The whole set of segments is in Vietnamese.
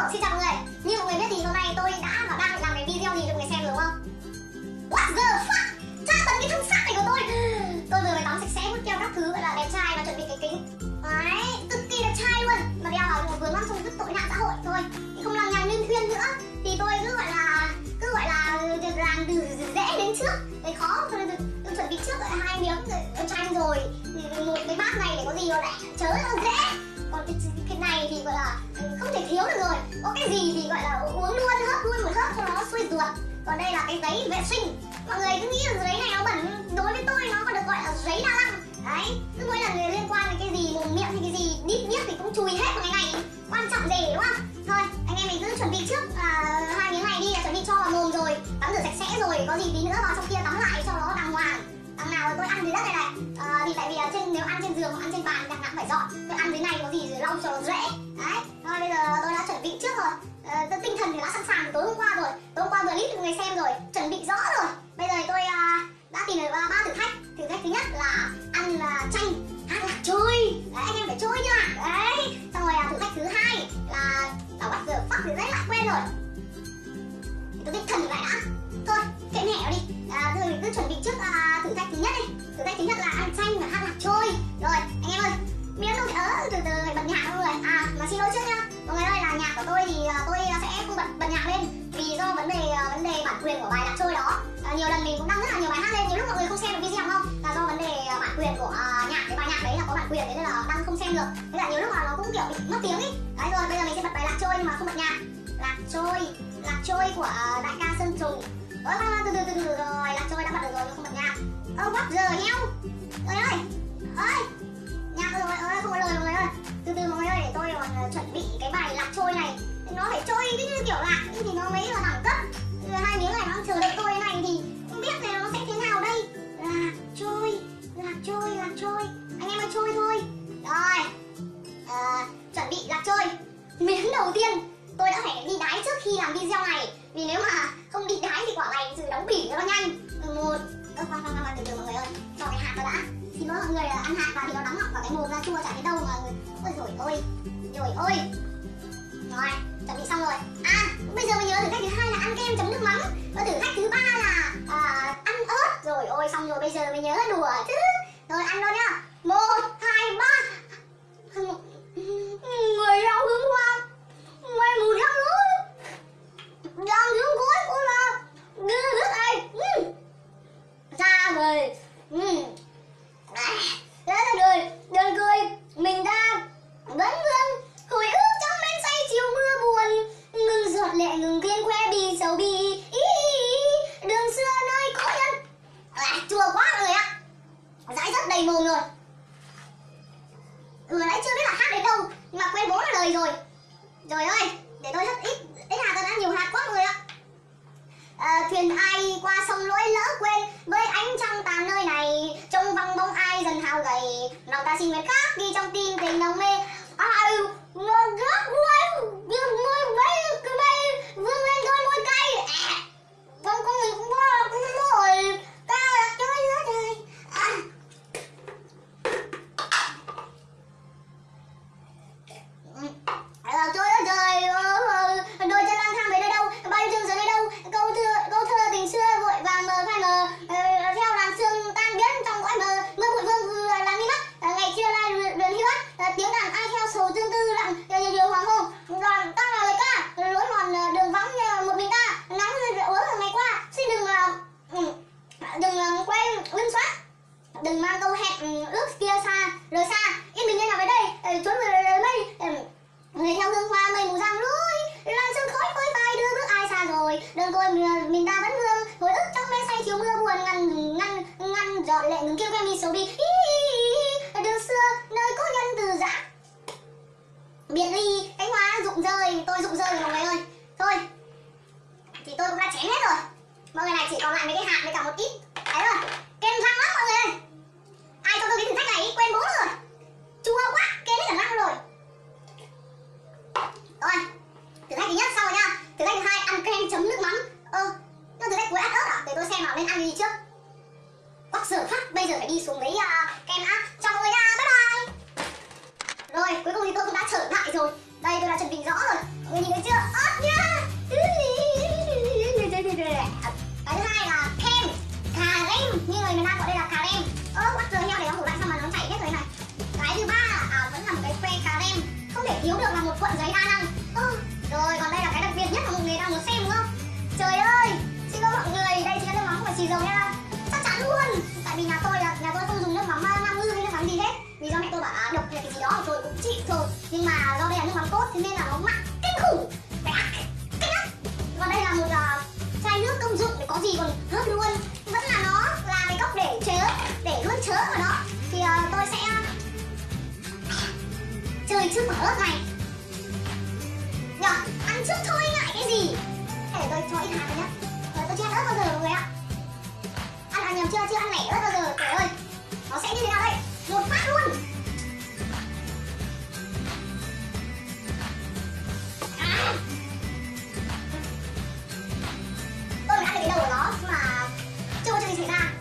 Hello, xin chào mọi người. Như mọi người biết thì hôm nay tôi đã và đang làm cái video gì cho mọi người xem rồi đúng không? What the fuck? Tra tấn cái thân xác này của tôi. Tôi vừa mới tắm sạch sẽ, hút keo các thứ gọi là đẹp trai và chuẩn bị cái kính. Đấy, cực kỳ đẹp trai luôn. Mà đeo vào một vướng lắm trong cái tội nạn xã hội. Thôi Thì không làm nhà nguyên thuyên nữa. Thì tôi cứ gọi là cứ gọi là ừ, làm từ dễ đến trước. Cái khó tôi, tôi, tôi chuẩn bị trước gọi hai miếng ờ, chanh rồi. Ừ, một cái bát này để có gì rồi lại chớ là dễ. Còn cái, cái này thì gọi là không thể thiếu được rồi. Có cái gì thì gọi là uống luôn hớp luôn một hớp cho nó xuôi ruột. Còn đây là cái giấy vệ sinh. Mọi người cứ nghĩ là giấy này nó bẩn đối với tôi nó còn được gọi là giấy đa lăng. Đấy cứ mỗi lần người liên quan đến cái gì mồm miệng hay cái gì đít biết thì cũng chùi hết vào cái này quan trọng gì đúng không? Thôi anh em mình cứ chuẩn bị trước à, hai miếng này đi là chuẩn bị cho vào mồm rồi tắm rửa sạch sẽ rồi có gì tí nữa vào trong kia tắm lại cho nó đàng hoàng đằng nào tôi ăn dưới đất này này. À, thì tại vì trên nếu ăn trên giường hoặc ăn trên bàn đằng nào phải dọn. Tôi ăn dưới này có gì lau cho nó dễ đấy. Thôi bây giờ tôi đã chuẩn bị trước rồi. À, tinh thần thì đã sẵn sàng tối hôm qua rồi. Tối hôm qua vừa lít người xem rồi. Chuẩn bị rõ rồi. Bây giờ tôi à, đã tìm được ba thử thách. Thử thách thứ nhất là ăn là chanh. Hát là trôi. Đấy anh em phải trôi chưa đấy. Xong rồi à, thử thách thứ hai là bảo bắt giờ phát thì dễ lại quên rồi. Tôi tinh thần lại đã thôi kệ mẹ đi. À, thôi mình cứ chuẩn bị trước à, thử thách thứ nhất đi. Thử thách thứ nhất là ăn chanh và hát lạc trôi. Rồi anh em ơi miếng đâu ớ từ từ phải bật nhạc mọi người à mà xin lỗi trước nhá. Mọi người ơi là nhạc của tôi thì à, tôi sẽ không bật bật nhạc lên vì do vấn đề à, vấn đề bản quyền của bài lạc trôi đó. À, nhiều lần mình cũng đăng rất là nhiều bài hát lên nhiều lúc mọi người không xem được video không? Là do vấn đề à, bản quyền của uh, nhạc cái bài nhạc đấy là có bản quyền thế nên là đăng không xem được. Thế là nhiều lúc là nó cũng kiểu bị mất tiếng ấy đấy rồi bây giờ mình sẽ bật bài lạc trôi nhưng mà không bật nhạc. Lạc trôi lạc trôi của uh, đại ca sơn trùng ơ từ từ từ từ rồi lạc trôi đã bật được rồi nhưng không bật nhạc ơ quắc giờ nhau. Ơi ơi ơi. Nhạc rồi ơi không có lời mọi người ơi. Từ từ mọi người ơi để tôi còn ờ, chuẩn bị cái bài lạc trôi này. Nó phải trôi cái như kiểu lạc thì nó mới là đẳng cấp. Hai miếng này nó chờ đợi tôi này thì không biết này nó sẽ thế nào đây. Lạc trôi lạc trôi lạc trôi. Anh em ơi trôi thôi. Rồi à, chuẩn bị lạc trôi. Miếng đầu tiên tôi đã phải đi đáy trước khi làm video này vì nếu mà không đi đái thì quả này sự đóng bỉ cho nó nhanh. Một. Ơ khoan khoan khoan từ từ mọi người ơi. Cho cái hạt vào đã. Thì mỗi mọi người ăn hạt vào thì nó đóng ngọc vào cái mồm ra chua chả thấy đâu mà ôi rồi ôi rồi ôi. Rồi chuẩn bị xong rồi. À bây giờ mình nhớ thử thách thứ hai là ăn kem chấm nước mắm. Và thử thách thứ ba là à, ăn ớt. Rồi ôi xong rồi bây giờ mình nhớ đùa chứ. Rồi ăn luôn nhá. Một hai ba người đau hứng hoa mày mùi răng luôn răng dưới cuối của là đưa nước này ra rồi ừ. Thế là đời, đời cười Mình ta vẫn vương Hồi ức trong men say chiều mưa buồn Ngừng giọt lệ ngừng kiên khoe bì sầu bì ý, Đường xưa nơi có nhân à, Chua quá mọi người ạ Dãi rất đầy mồm rồi Vừa nãy chưa biết là hát đến đâu Nhưng mà quên bố là lời rồi Trời ơi, để tôi rất ít Ít hạt tôi đã nhiều hạt quá mọi người ạ à, thuyền ai qua sông lỗi lỡ quên với ánh trăng tàn nơi này trông vắng bóng ai dần hao gầy lòng ta Nguyễn khác đi trong tim tình nóng mê ai à, à, ừ, rồi thử thách thứ nhất sau rồi nhá thử thách thứ hai ăn kem chấm nước mắm. Ơ ờ, nhưng thử thách cuối ăn ớt à? Để tôi xem nào nên ăn cái gì trước. Bắt giờ phát bây giờ phải đi xuống lấy uh, kem á chào mọi người nha bye bye. Rồi cuối cùng thì tôi cũng đã trở lại rồi. Đây tôi đã chuẩn bị rõ rồi. Mọi người nhìn thấy chưa? Ớt nhá. Cái thứ hai là kem cà rem. Như người miền nam gọi đây là thiếu được là một cuộn giấy đa năng. Ừ. rồi, còn đây là cái đặc biệt nhất mà mọi người đang muốn xem, đúng không? Trời ơi, xin lỗi mọi người, đây chính là nước mắm của chị dầu nha. Chắc chắn luôn. Tại vì nhà tôi là nhà tôi không dùng nước mắm à, nam ngư hay nước mắm gì hết. Vì do mẹ tôi bảo là độc hay cái gì đó tôi cũng chịu rồi nhưng mà do đây là nước mắm cốt, thế nên là nó mặn trước mặt lớp này. Nhờ, ăn trước thôi ngại cái gì? Để tôi cho ít hạt nhá. Rồi tôi chưa ăn ớt bao giờ mọi người ạ. Ăn hạt nhầm chưa, chưa ăn lẻ lớp bao giờ. Trời ơi, nó sẽ như thế nào đây? Một phát luôn. À. Tôi đã ăn được cái đầu của nó mà chưa có chuyện gì xảy ra.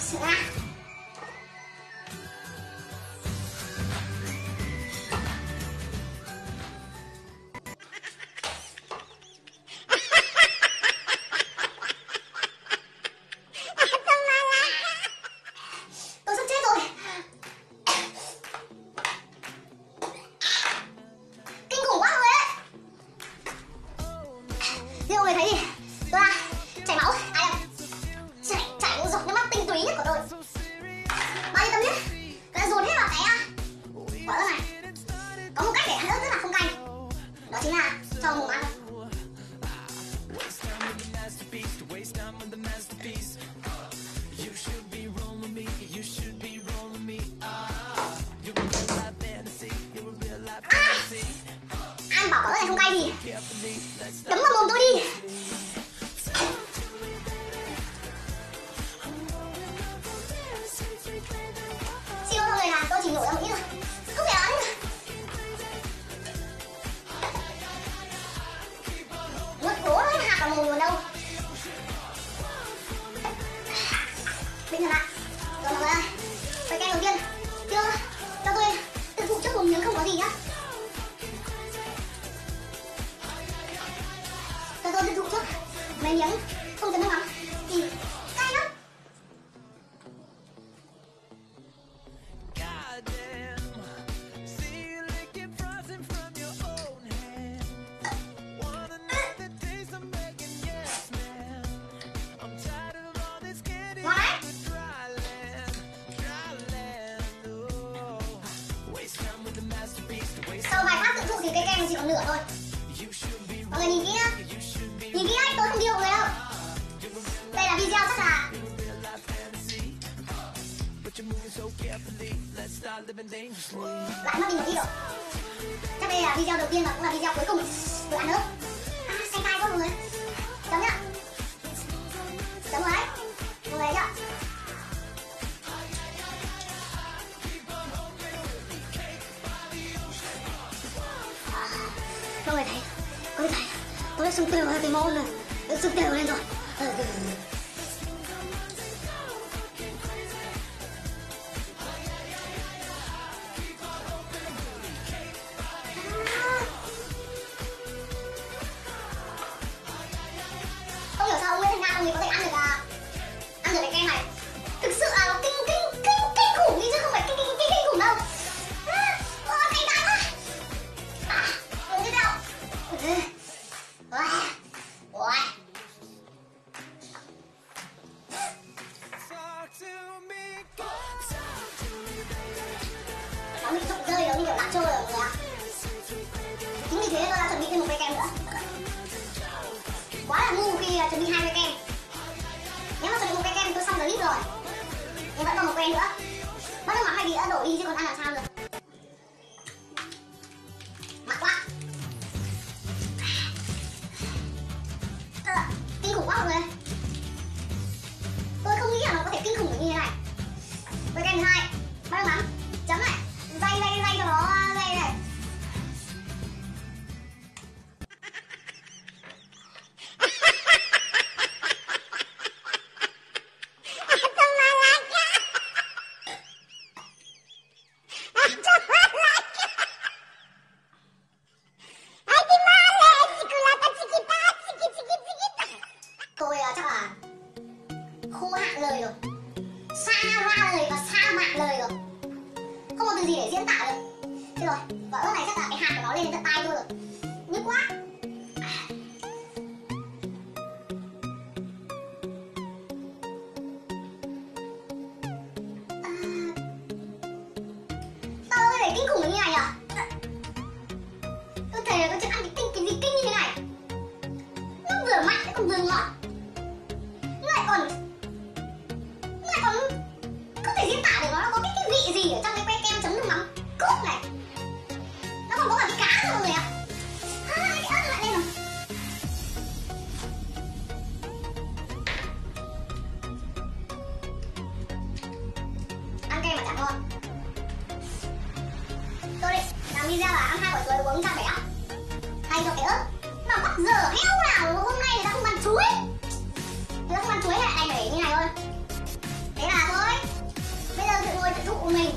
Sự ra waste time on the masterpiece. Uh, you should be rolling me, you should be rolling me. Ah, you're a real life fantasy, you're a real life fantasy. Uh. 没赢 mắt mình kia chắc đây là video đầu tiên và cũng là video cuối cùng. Của ăn nữa à, xanh tay không mọi người. Chấm nhá. Chấm rồi đấy mọi người nhá. Mọi người thấy. Có thấy. Tôi đã sưng tèo lên cái món này đã sưng tèo lên rồi. Ừ, ừ, ừ. video là ăn hai quả chuối uống cà phải ốc thay cho cái ớt. Mà bắt giờ heo nào hôm nay người ta không ăn chuối? Người ta không ăn chuối lại đành để như này thôi. Thế là thôi. Bây giờ tự ngồi tự thụ mình.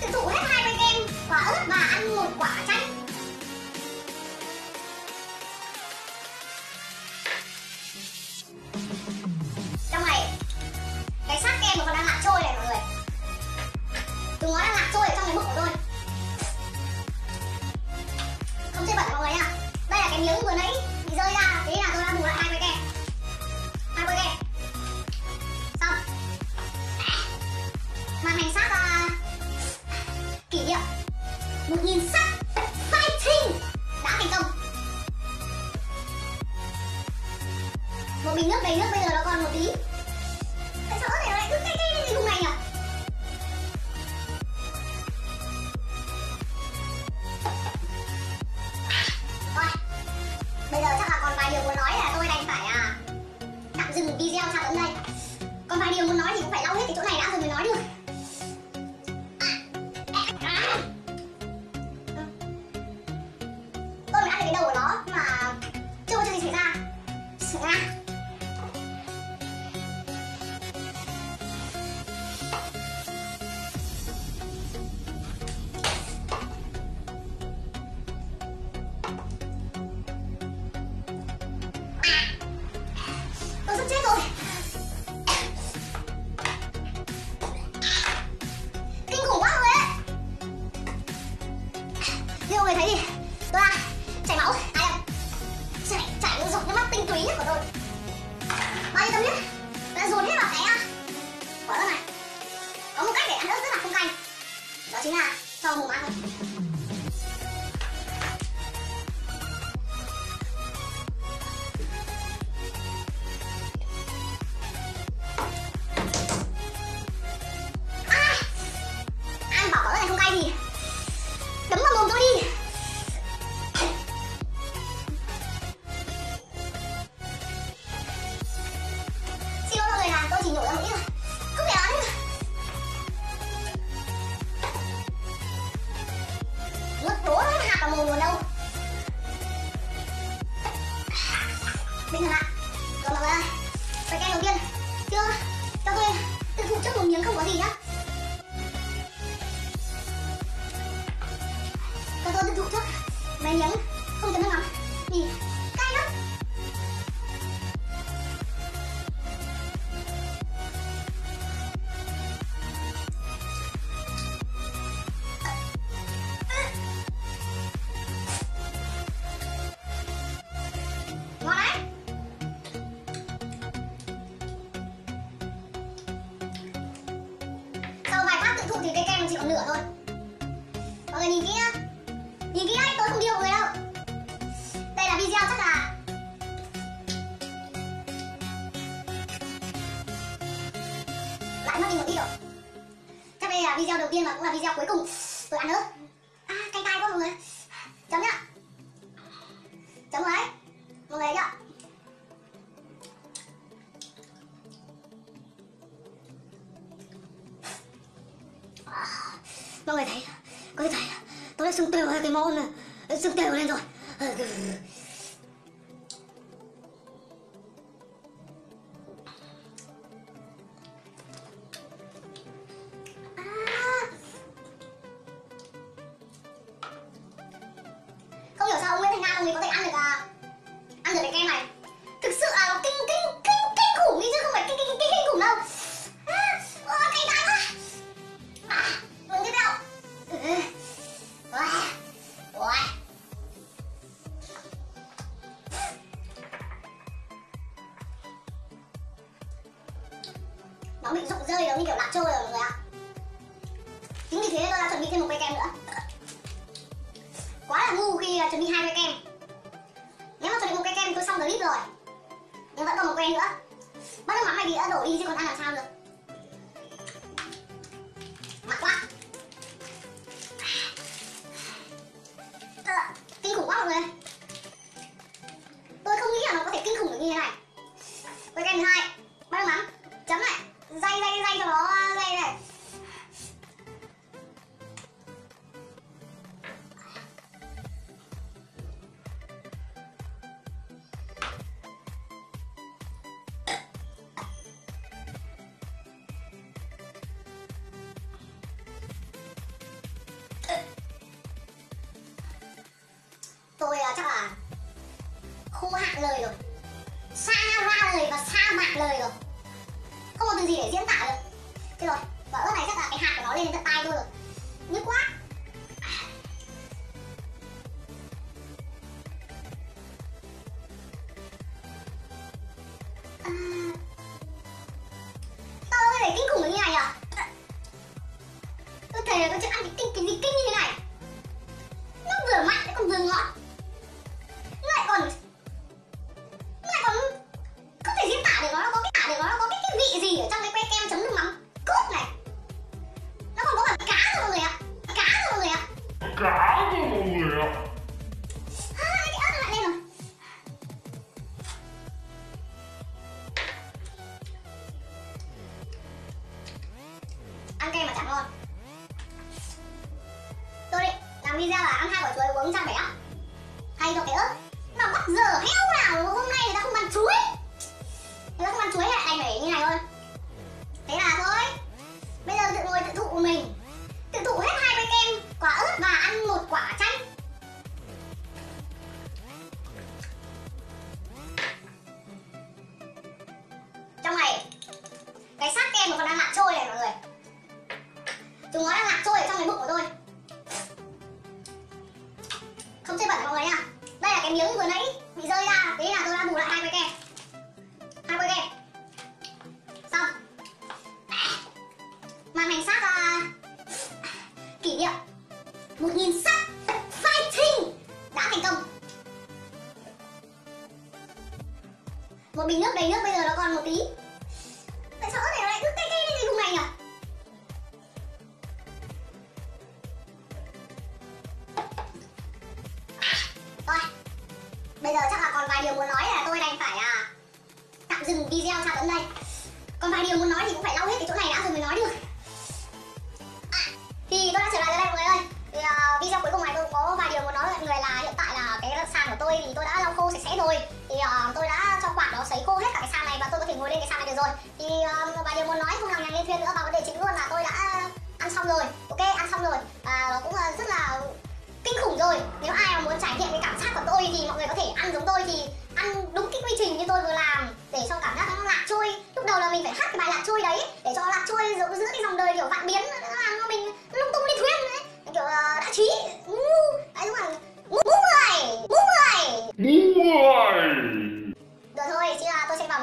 Tự thụ hết hai cái kem quả ớt và ăn một quả chanh. Trong này, cái xác kem mà còn đang lạc trôi này mọi người. Từ ngó đang lạc trôi ở trong cái bụng của tôi. như vậy mọi người nha đây là cái miếng vừa nãy bị rơi ra, thế là tôi đã bù lại hai cái kẹo hai cái kẹo xong. Màn hành sắc là kỷ niệm một nghìn sắc fighting đã thành công. Một bình nước đầy nước bây giờ nó còn một tí. May mắn đây mà cũng là video cuối cùng Tôi ăn nữa À cay cay quá mọi người. Chấm nhá. Chấm rồi đấy. Mọi người nhá Mọi người thấy, Có thể thấy, Tôi đã sưng tều cái món này. Sưng tều lên rồi. But then hi. Là ăn hai quả chuối uống trăm bảy á hay cho cái ớt mà bắt giờ heo nào hôm nay người ta không ăn chuối? Người ta không ăn chuối lại đành phải như này thôi. Kỷ một nghìn sắc fighting đã thành công. Một bình nước đầy nước bây giờ nó còn một tí. Thì ờ, uh, vài điều muốn nói không làm nhằng lên thuyền nữa và vấn đề chính luôn là tôi đã ăn xong rồi. Ok ăn xong rồi. Và nó cũng uh, rất là kinh khủng rồi. Nếu ai mà muốn trải nghiệm cái cảm giác của tôi thì mọi người có thể ăn giống tôi thì ăn đúng cái quy trình như tôi vừa làm để cho cảm giác nó lạc trôi. Lúc đầu là mình phải hát cái bài lạc trôi đấy để cho lạc trôi giữa, giữa cái dòng đời kiểu vạn biến nó làm cho mình lung tung đi thuyên đấy kiểu uh, đã trí ngu. Đấy đúng là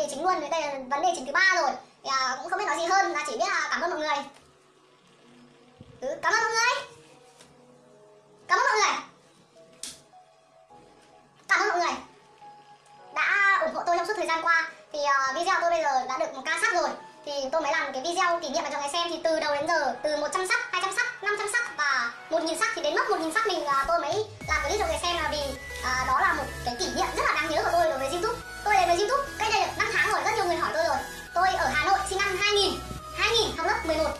đề chính luôn đây là vấn đề chính thứ ba rồi. Thì à, cũng không biết nói gì hơn là chỉ biết là cảm ơn mọi người. Ừ, cảm ơn mọi người. Cảm ơn mọi người. Cảm ơn mọi người đã ủng hộ tôi trong suốt thời gian qua. Thì uh, video tôi bây giờ đã được một ca sắp rồi. Thì tôi mới làm cái video kỷ niệm cho người xem. Thì từ đầu đến giờ từ 100 sắc 200 sắc 500 sắc và 1.000 sắc thì đến mức 1.000 sắc mình uh, tôi mới làm clip cho người xem là vì uh, đó là một cái kỷ niệm rất là đáng nhớ của tôi đối với youtube tôi đến với youtube cách đây được 5 tháng rồi rất nhiều người hỏi tôi rồi. Tôi ở hà nội sinh năm 2000 2000 học lớp 11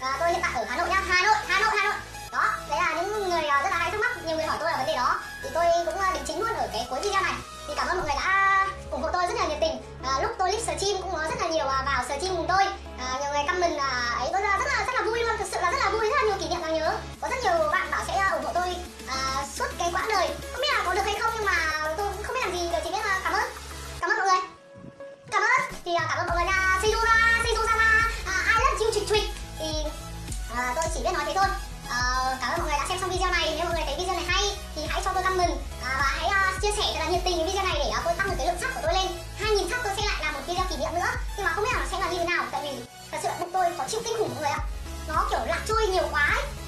à, tôi hiện tại ở hà nội nhá hà nội hà nội hà nội. Đó đấy là những người ờ, rất là hay thắc mắc nhiều người hỏi tôi là vấn đề đó. Thì tôi cũng ờ, định chính luôn ở cái cuối video này. Thì cảm ơn mọi người đã ủng hộ tôi rất là nhiệt tình. À, lúc tôi live stream cũng có rất là nhiều vào stream cùng tôi. À, nhiều người comment là ấy tôi rất là rất là vui luôn thực sự là rất là vui rất là nhiều kỷ niệm đáng nhớ. Có rất nhiều bạn trôi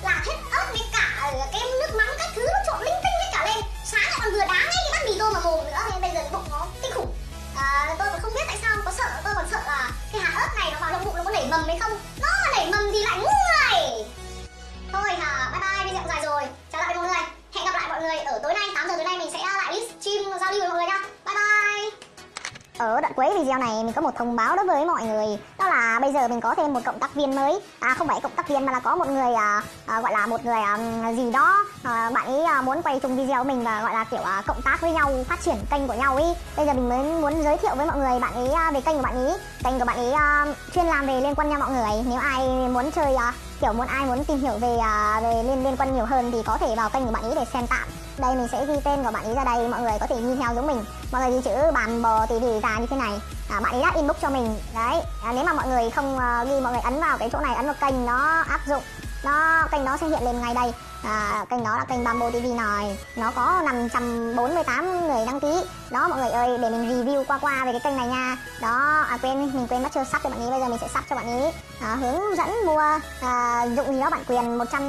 ở đoạn cuối video này mình có một thông báo đối với mọi người. Đó là bây giờ mình có thêm một cộng tác viên mới. À không phải cộng tác viên mà là có một người à, à, gọi là một người à, gì đó à, bạn ấy à, muốn quay chung video mình và gọi là kiểu à, cộng tác với nhau phát triển kênh của nhau ý. Bây giờ mình mới muốn giới thiệu với mọi người bạn ấy à, về kênh của bạn ấy. Kênh của bạn ấy à, chuyên làm về liên quân nha mọi người. Nếu ai muốn chơi à, kiểu muốn ai muốn tìm hiểu về à, về liên liên quân nhiều hơn thì có thể vào kênh của bạn ấy để xem tạm đây mình sẽ ghi tên của bạn ý ra đây mọi người có thể ghi theo giống mình. Mọi người ghi chữ bàn bò tỉ tỉ ra như thế này. À, bạn ý đã inbox cho mình. Đấy à, nếu mà mọi người không uh, ghi mọi người ấn vào cái chỗ này ấn vào kênh nó áp dụng nó kênh đó sẽ hiện lên ngay đây. À, kênh đó là kênh Bamboo TV này. Nó có 548 người đăng ký đó mọi người ơi để mình review qua qua về cái kênh này nha. Đó à, quên mình quên mất chưa? Sắp cho bạn ý bây giờ mình sẽ sắp cho bạn ý. À, hướng dẫn mua à, dụng gì đó bản quyền 100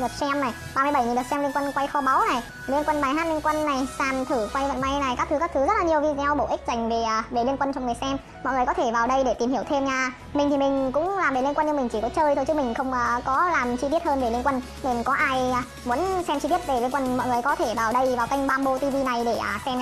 lượt xem này 37 000 lượt xem liên quan quay kho báu này liên quan bài hát liên quan này sàn thử quay vận may này các thứ các thứ. Rất là nhiều video bổ ích dành về à, về liên quan cho người xem. Mọi người có thể vào đây để tìm hiểu thêm nha. Mình thì mình cũng làm về liên quan nhưng mình chỉ có chơi thôi chứ mình không uh, có làm chi tiết hơn về liên quan. Nên có ai uh, muốn xem chi tiết về liên quan mọi người có thể vào đây vào kênh Bamboo TV này để uh, xem nha.